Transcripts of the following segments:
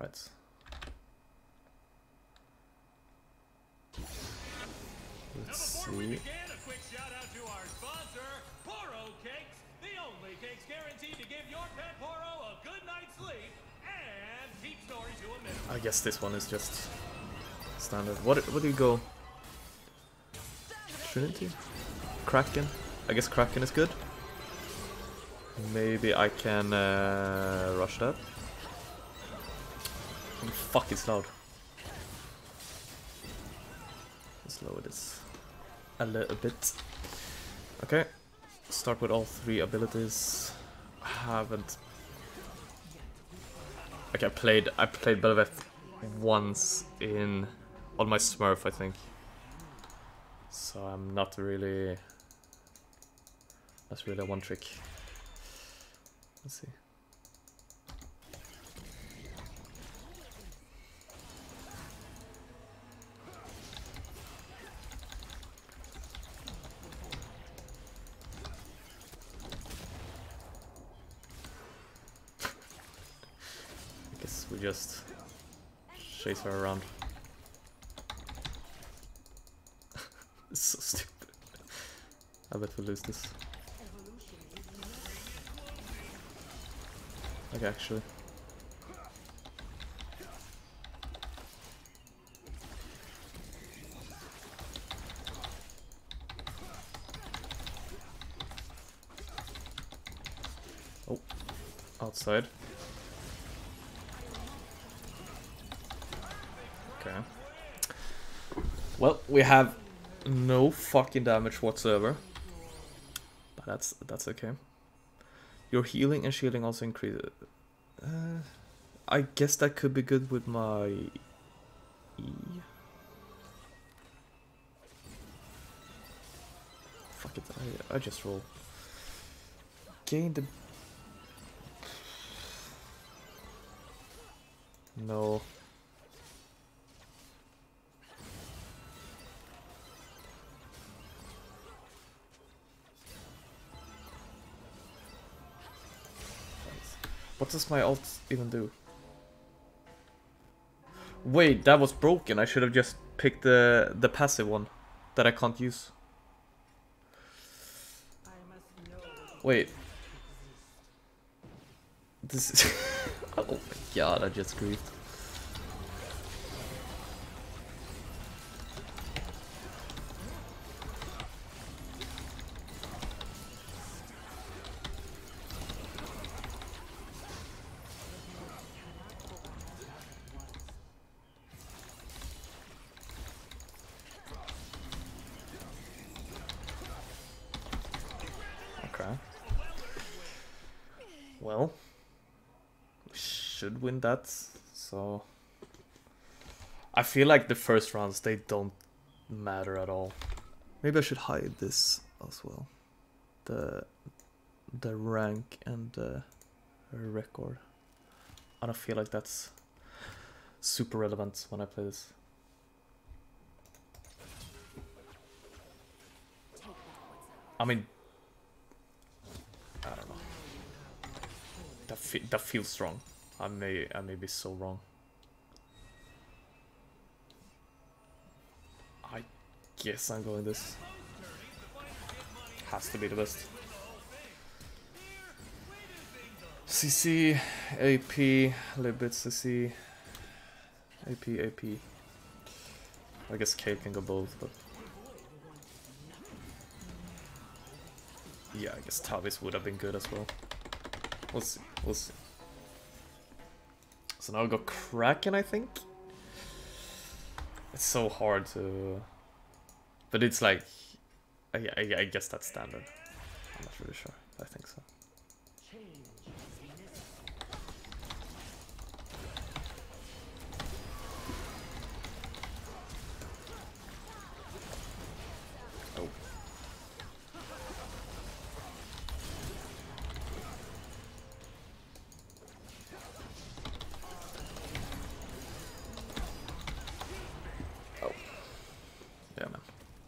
Right. Let's see. A quick shout out to our sponsor, Poro Cakes, the only cakes guaranteed to give your pet Poro a good night's sleep and keep stories to a minimum. I guess this one is just standard. What what do you go? Trinity? Kraken? I guess Kraken is good. Maybe I can uh, rush that. Oh, fuck, it's loud. Let's lower this a little bit. Okay, start with all three abilities. I haven't. Okay, I played I played Bel'Veth once in on my Smurf, I think. So I'm not really. That's really one trick. Let's see. We just chase her around. so stupid. I bet we lose this. Okay, actually. Oh, outside. Okay. Well, we have no fucking damage whatsoever. But that's that's okay. Your healing and shielding also increase. Uh, I guess that could be good with my E. Fuck it, I, I just roll. Gain the. No. What does my ult even do? Wait, that was broken. I should have just picked the the passive one that I can't use. Wait. This is Oh my god, I just grieved. Should win that. So I feel like the first rounds they don't matter at all. Maybe I should hide this as well. The the rank and the record. I don't feel like that's super relevant when I play this. I mean, I don't know. That fe that feels strong. I may I may be so wrong. I guess I'm going this. Has to be the best. CC, AP, little bit CC, AP, AP. I guess Kate can go both, but yeah, I guess Tavis would have been good as well. We'll see. We'll see. So now we got Kraken, I think. It's so hard to, but it's like, I, I, I guess that's standard. I'm not really sure. I think so.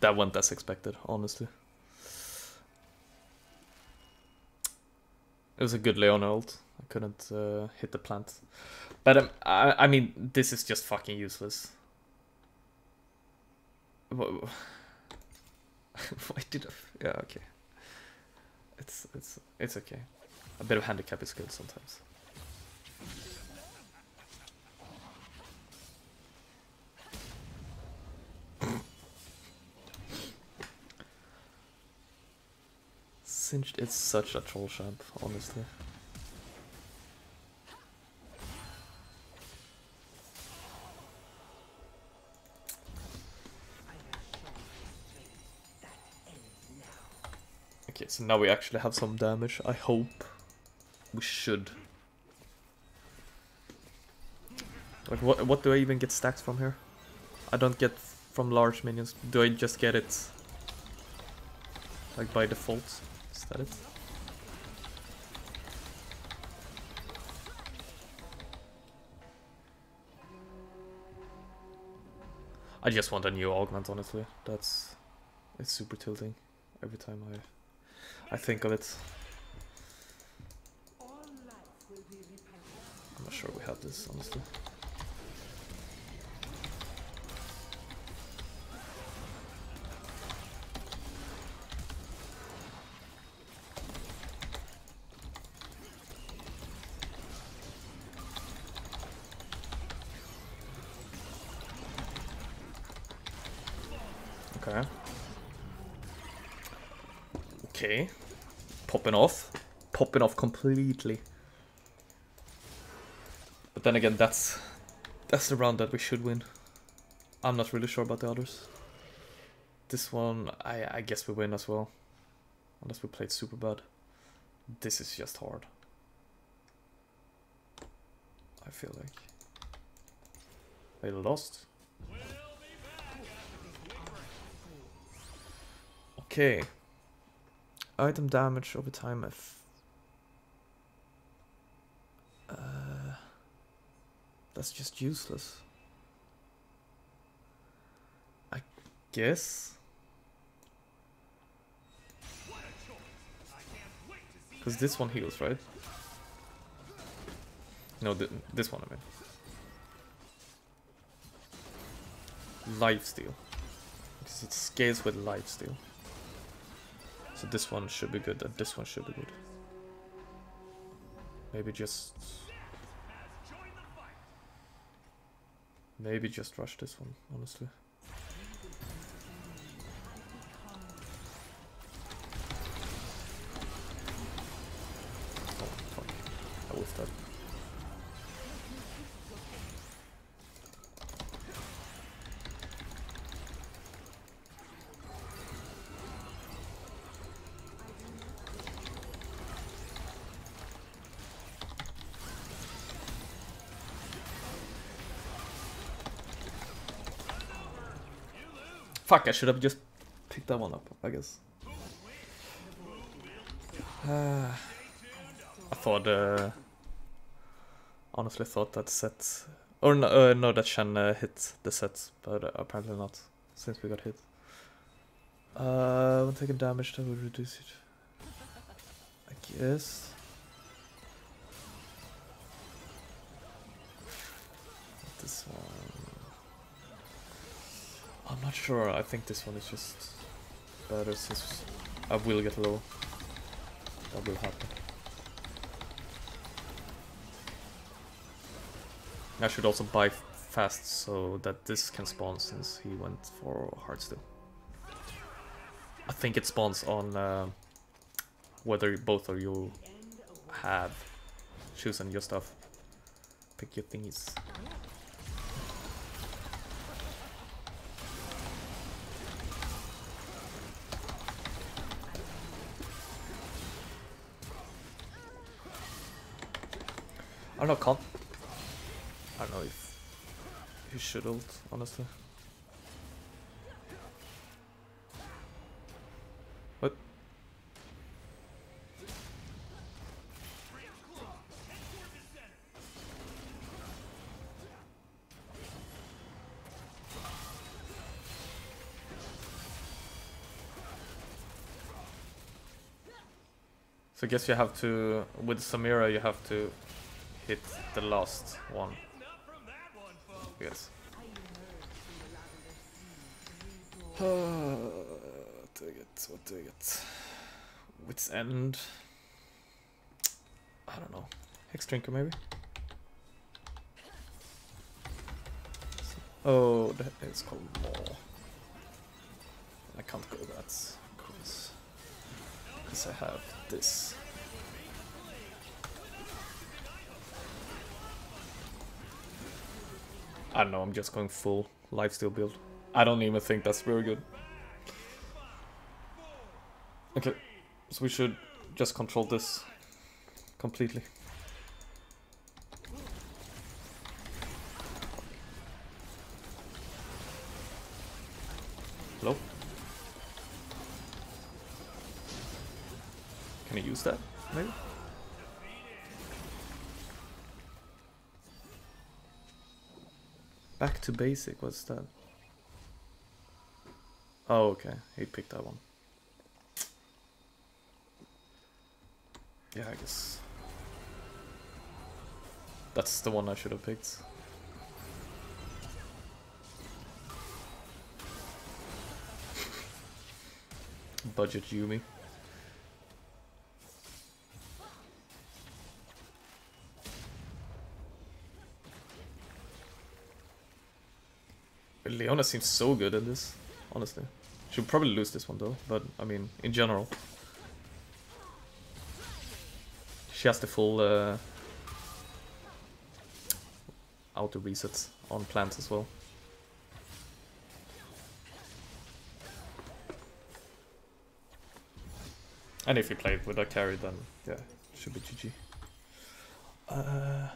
That went as expected, honestly. It was a good Leona ult. I couldn't uh, hit the plant. But um, I, I mean, this is just fucking useless. Why did I? Yeah, okay. It's it's it's okay. A bit of handicap is good sometimes. Is such a troll champ, honestly. Okay, so now we actually have some damage. I hope we should. Like, what what do I even get stacks from here? I don't get from large minions. Do I just get it like by default? Is that it? I just want a new augment, honestly. That's it's super tilting every time I I think of it. I'm not sure we have this, honestly. Popping off. Popping off completely. But then again, that's that's the round that we should win. I'm not really sure about the others. This one, I I guess we win as well. Unless we played super bad. This is just hard. I feel like. They lost. Okay. Item damage over time if uh, that's just useless. I guess. Because this one heals, right? No, th this one I mean. Life steal. Because it scales with life steal. So this one should be good, and this one should be good. Maybe just... Maybe just rush this one, honestly. Fuck, I should have just picked that one up, I guess. Uh, I thought, uh, honestly thought that set, or no, uh, no that Shen uh, hit the set, but apparently not, since we got hit. Uh, when taking damage, that would reduce it. I guess. This one. I'm not sure. I think this one is just better since I will get low. That will happen. I should also buy fast so that this can spawn since he went for Heartsteel. I think it spawns on uh, whether both of you have chosen your stuff. Pick your thingies. Don't know, can't. I don't know if he should ult, honestly. What? So I guess you have to, with Samira, you have to hit the last one. Yes. Ah, what do? What do I? Wits End. I don't know. Hexdrinker maybe? Oh, that is called Maw. I can't go that. Because I have this. I don't know, I'm just going full lifesteal build. I don't even think that's very good. Okay, so we should just control this completely. Hello? Can I use that, maybe? Back to basic, what's that? Oh, okay, he picked that one. Yeah, I guess. That's the one I should have picked. Budget Yuumi. Leona seems so good in this, honestly. She'll probably lose this one though, but I mean, in general. She has the full uh, auto resets on plants as well. And if you play with a carry, then yeah, should be GG. Uh,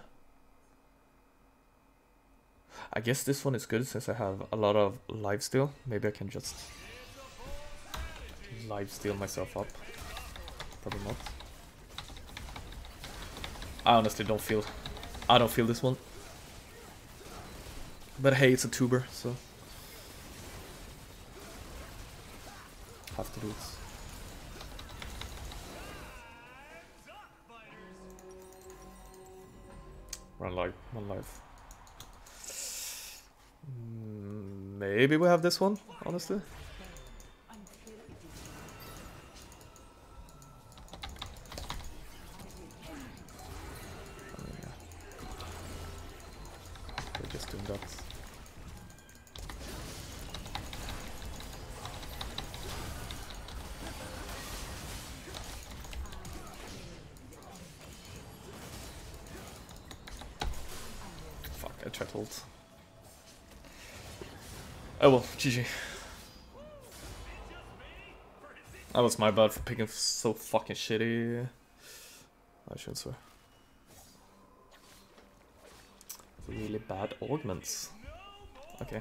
I guess this one is good since I have a lot of life steal. Maybe I can just life steal myself up. Probably not. I honestly don't feel I don't feel this one. But hey, it's a tuber, so have to do it. One life, one life. Maybe we have this one, honestly. Oh, I tried to ult. Oh well, GG. That was my bad for picking so fucking shitty. I shouldn't swear. Really bad augments. Okay.